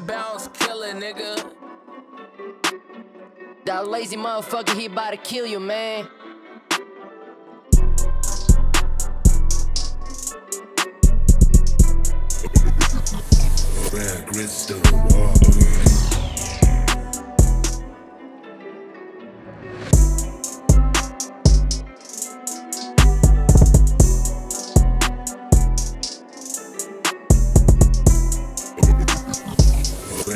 Inbounds killer, nigga. That lazy motherfucker, he about to kill you, man. Rare crystal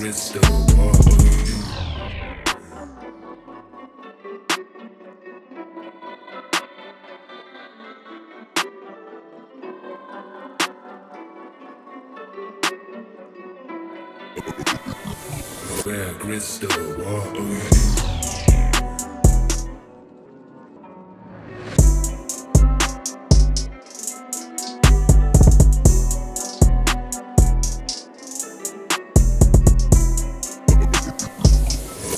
crystal water. Rare crystal water.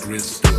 crystal.